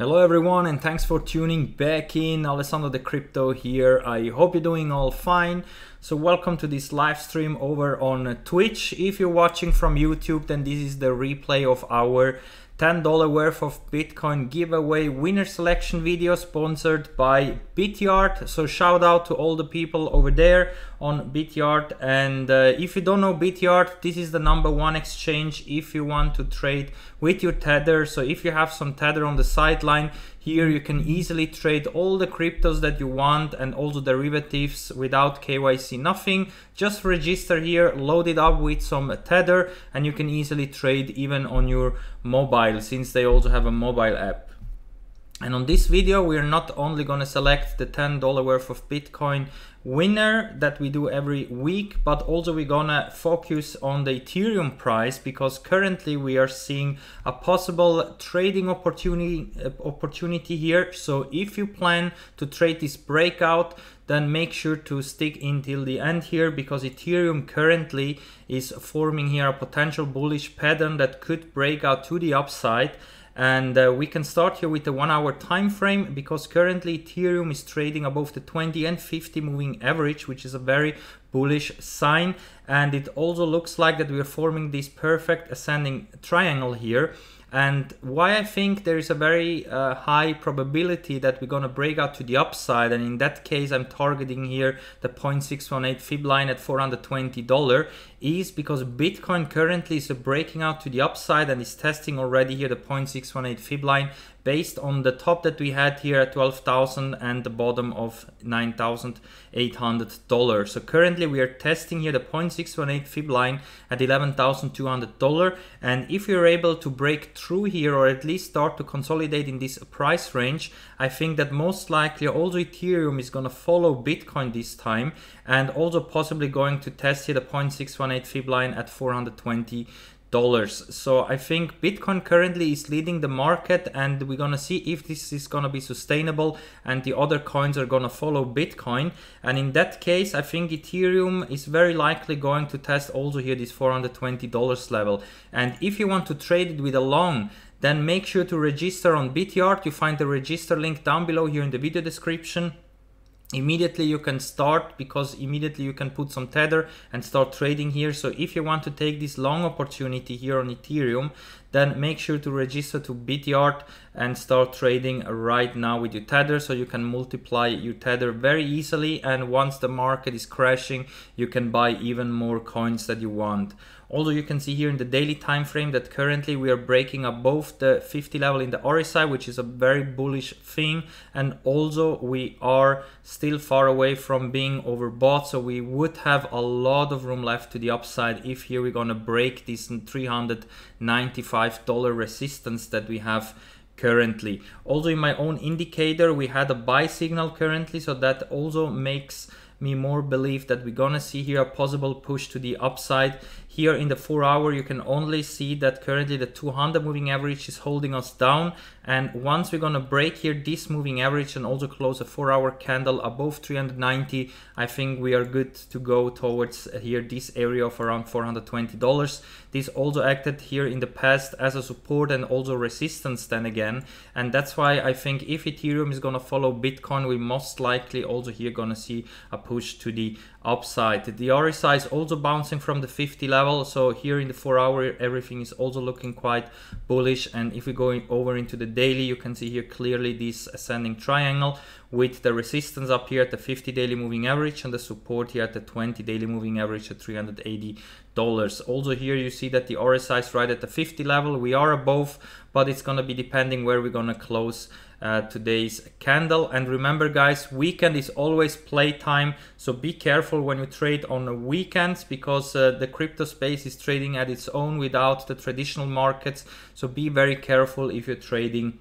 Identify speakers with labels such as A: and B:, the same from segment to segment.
A: Hello everyone and thanks for tuning back in. Alessandro De Crypto here. I hope you're doing all fine. So welcome to this live stream over on Twitch. If you're watching from YouTube then this is the replay of our $10 worth of Bitcoin giveaway winner selection video sponsored by Bityard. So shout out to all the people over there on Bityard. And uh, if you don't know Bityard, this is the number one exchange if you want to trade with your Tether. So if you have some Tether on the sideline, here you can easily trade all the cryptos that you want and also derivatives without KYC, nothing. Just register here, load it up with some Tether and you can easily trade even on your mobile since they also have a mobile app. And on this video, we are not only going to select the $10 worth of Bitcoin winner that we do every week, but also we're going to focus on the Ethereum price because currently we are seeing a possible trading opportunity, opportunity here. So if you plan to trade this breakout, then make sure to stick until the end here because Ethereum currently is forming here a potential bullish pattern that could break out to the upside and uh, we can start here with the one hour time frame because currently Ethereum is trading above the 20 and 50 moving average, which is a very bullish sign. And it also looks like that we are forming this perfect ascending triangle here. And why I think there is a very uh, high probability that we're going to break out to the upside. And in that case, I'm targeting here the 0.618 fib line at $420 is because Bitcoin currently is breaking out to the upside and is testing already here the 0.618 fib line based on the top that we had here at 12,000 and the bottom of $9,800. So currently we are testing here the 0.618 fib line at $11,200 and if you're able to break through here or at least start to consolidate in this price range, I think that most likely also Ethereum is going to follow Bitcoin this time and also possibly going to test here the 0.618 fib line at 420 dollars. So I think Bitcoin currently is leading the market and we're going to see if this is going to be sustainable and the other coins are going to follow Bitcoin. And in that case, I think Ethereum is very likely going to test also here this $420 level. And if you want to trade it with a long, then make sure to register on Bityard. You find the register link down below here in the video description immediately you can start because immediately you can put some tether and start trading here. So if you want to take this long opportunity here on ethereum then make sure to register to Bityard and start trading right now with your tether so you can multiply your tether very easily. And once the market is crashing you can buy even more coins that you want also you can see here in the daily time frame that currently we are breaking above the 50 level in the RSI which is a very bullish thing. And also we are still far away from being overbought so we would have a lot of room left to the upside if here we're gonna break this 395 dollar resistance that we have currently. Also in my own indicator we had a buy signal currently so that also makes me more believe that we're gonna see here a possible push to the upside here in the four hour, you can only see that currently the 200 moving average is holding us down. And once we're gonna break here this moving average and also close a four hour candle above 390, I think we are good to go towards uh, here this area of around $420. This also acted here in the past as a support and also resistance then again. And that's why I think if Ethereum is gonna follow Bitcoin, we most likely also here gonna see a push to the upside. The RSI is also bouncing from the 50 level. So here in the four hour, everything is also looking quite bullish. And if we go over into the daily, you can see here clearly this ascending triangle with the resistance up here at the 50 daily moving average and the support here at the 20 daily moving average at 380 dollars. Also here you see that the RSI is right at the 50 level. We are above, but it's gonna be depending where we're gonna close uh, today's candle. And remember guys, weekend is always playtime. So be careful when you trade on weekends because uh, the crypto space is trading at its own without the traditional markets. So be very careful if you're trading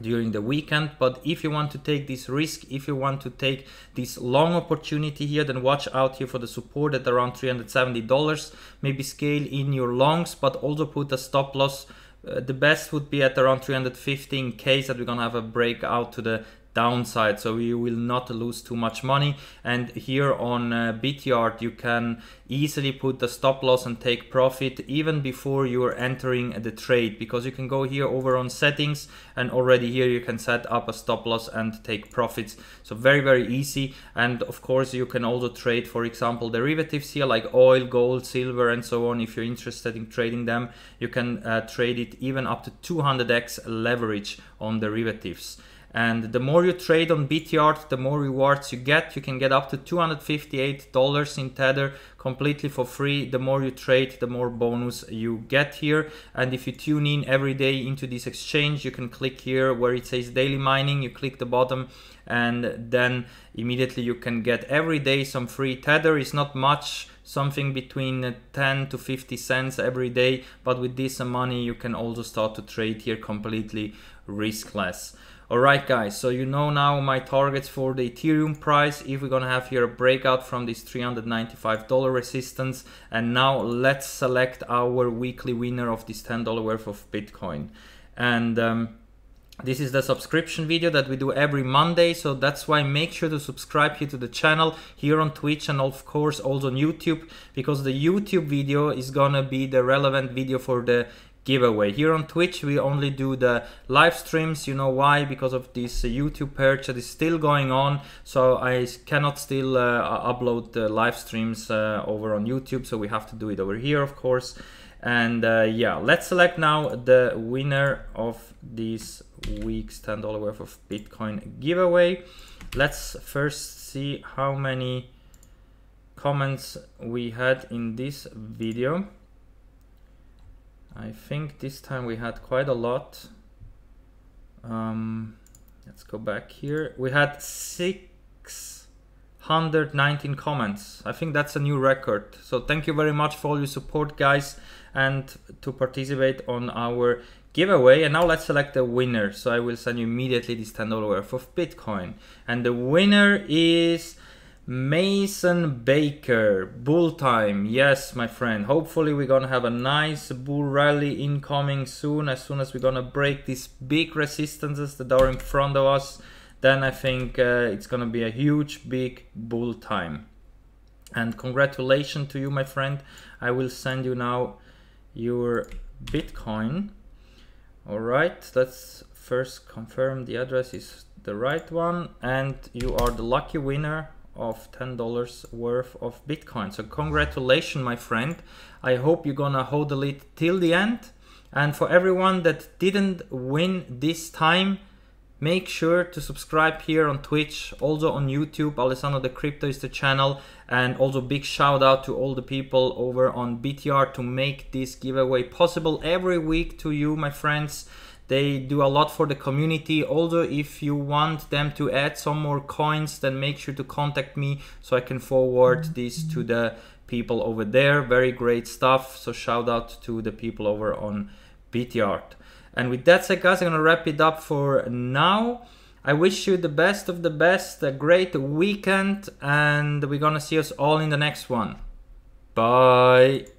A: during the weekend but if you want to take this risk if you want to take this long opportunity here then watch out here for the support at around 370 dollars maybe scale in your longs but also put a stop loss Uh, the best would be at around 350 in case that we're gonna have a breakout to the downside so you will not lose too much money. And here on uh, Bityard you can easily put the stop loss and take profit even before you're entering the trade because you can go here over on settings and already here you can set up a stop loss and take profits. So very very easy. And of course you can also trade for example derivatives here like oil gold silver and so on. If you're interested in trading them you can uh, trade it even up to 200x leverage on derivatives and the more you trade on Bityard, the more rewards you get. You can get up to $258 in Tether completely for free. The more you trade, the more bonus you get here. And if you tune in every day into this exchange, you can click here where it says daily mining. You click the bottom and then immediately you can get every day some free Tether. It's not much something between 10 to 50 cents every day but with this money you can also start to trade here completely riskless Alright guys, so you know now my targets for the Ethereum price if we're gonna have here a breakout from this $395 resistance and now let's select our weekly winner of this $10 worth of Bitcoin. And um, this is the subscription video that we do every Monday, so that's why make sure to subscribe here to the channel, here on Twitch and of course also on YouTube, because the YouTube video is gonna be the relevant video for the giveaway. Here on Twitch, we only do the live streams. You know why? Because of this uh, YouTube purge that is still going on. So I cannot still uh, upload the live streams uh, over on YouTube. So we have to do it over here, of course. And uh, yeah, let's select now the winner of this week's $10 worth of Bitcoin giveaway. Let's first see how many comments we had in this video. I think this time we had quite a lot. Um, let's go back here. We had 619 comments. I think that's a new record. So thank you very much for all your support, guys, and to participate on our giveaway. And now let's select the winner. So I will send you immediately this $10 worth of Bitcoin. And the winner is Mason Baker, bull time. Yes, my friend. Hopefully we're gonna have a nice bull rally incoming soon. As soon as we're gonna break these big resistances that are in front of us, then I think uh, it's gonna be a huge, big bull time. And congratulations to you, my friend. I will send you now your Bitcoin. All right, let's first confirm the address is the right one and you are the lucky winner of $10 worth of Bitcoin. So congratulations, my friend. I hope you're gonna hold the lead till the end. And for everyone that didn't win this time, make sure to subscribe here on Twitch, also on YouTube. Alessandro De Crypto is the channel. And also big shout out to all the people over on BTR to make this giveaway possible every week to you, my friends. They do a lot for the community. Also, if you want them to add some more coins, then make sure to contact me so I can forward this to the people over there. Very great stuff. So shout out to the people over on Bityard. And with that said, guys, I'm gonna wrap it up for now. I wish you the best of the best, a great weekend, and we're gonna see us all in the next one. Bye.